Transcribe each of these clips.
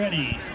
ready.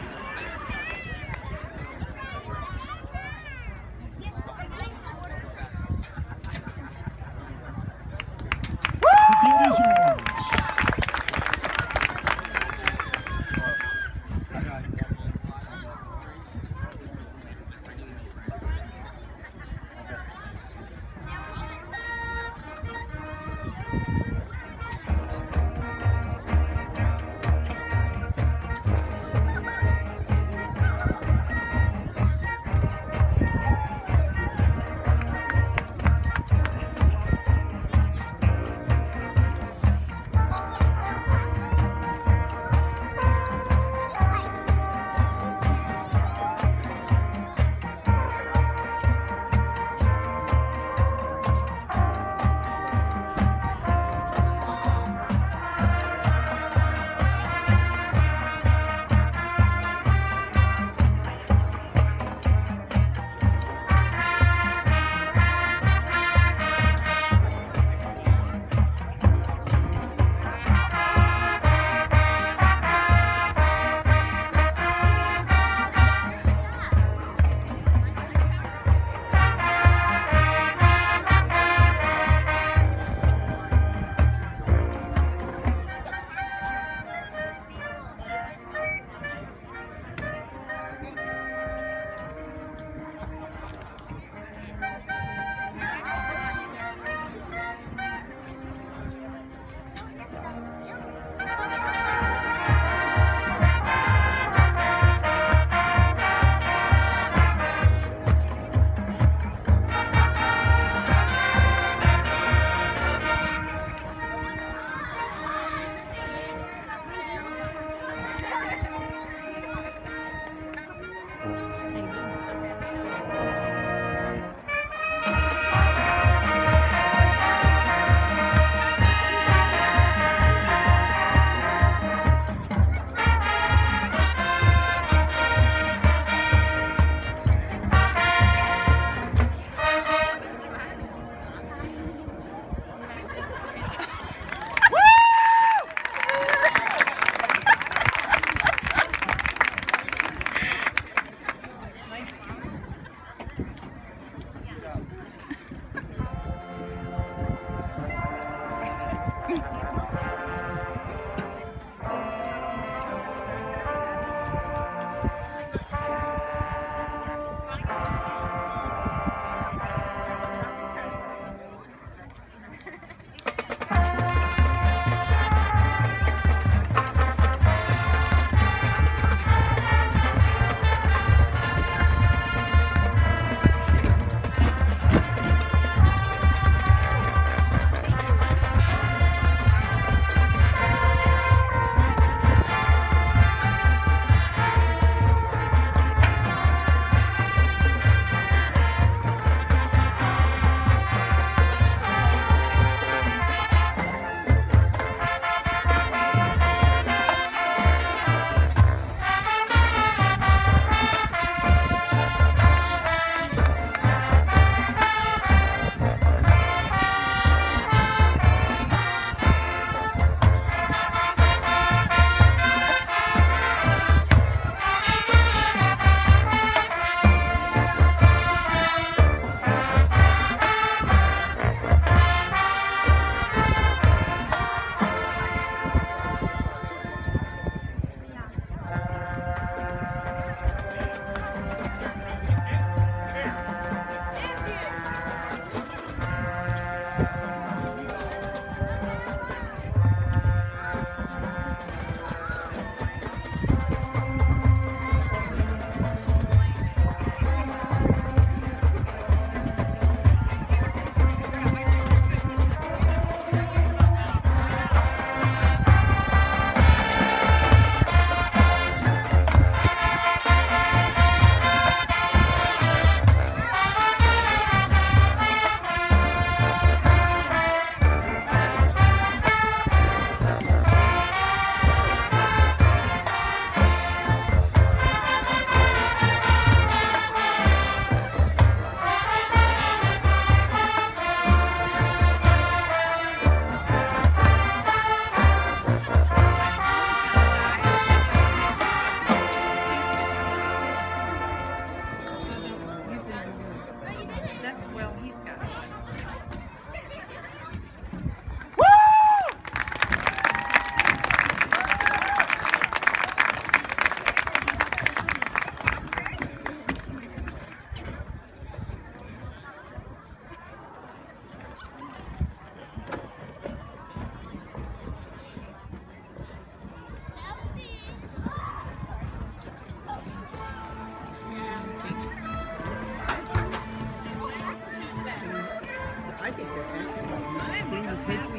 i'm so happy.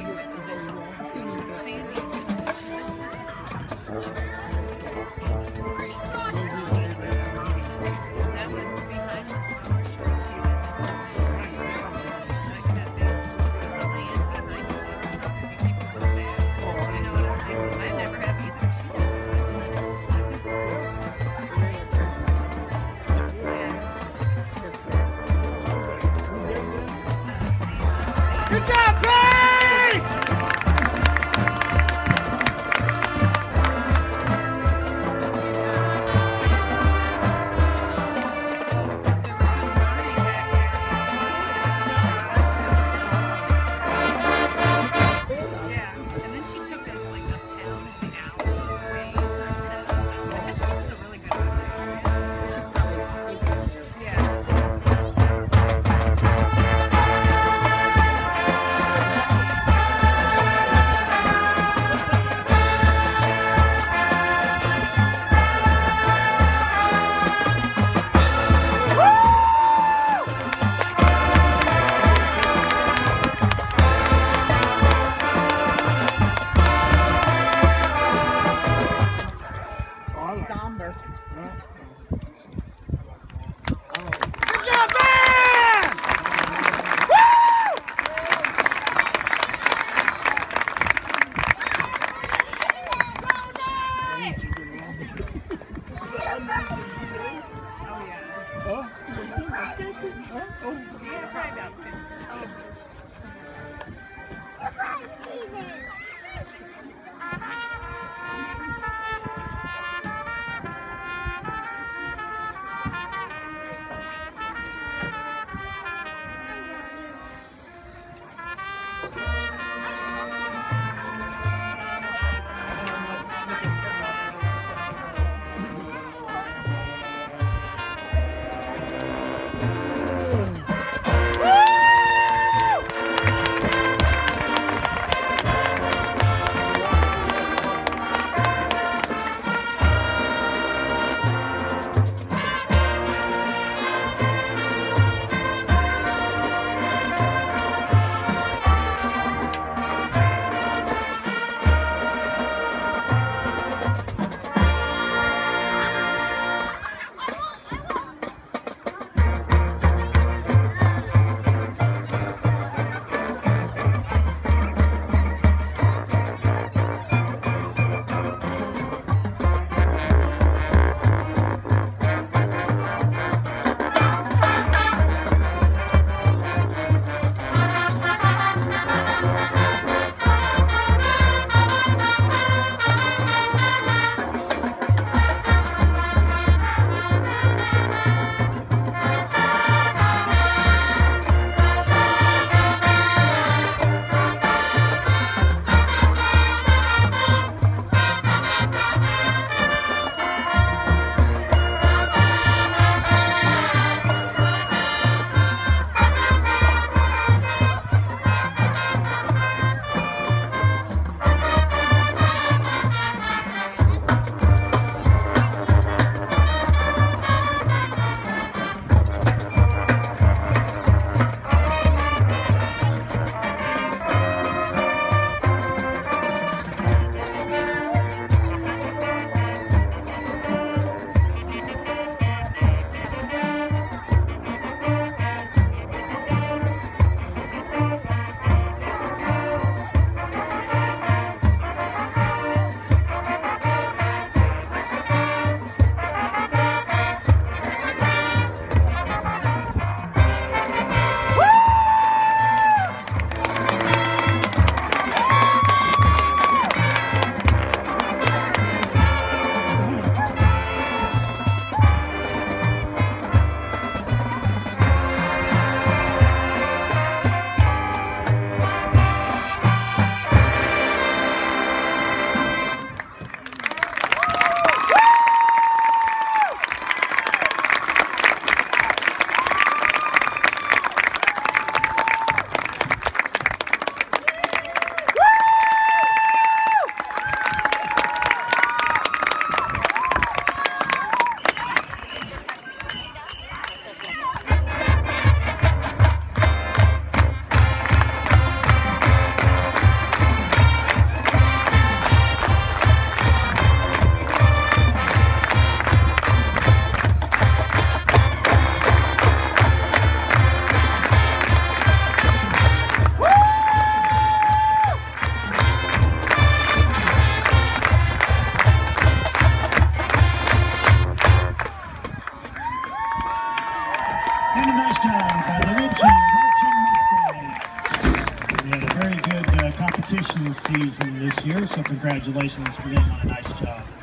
Congratulations them on a nice job.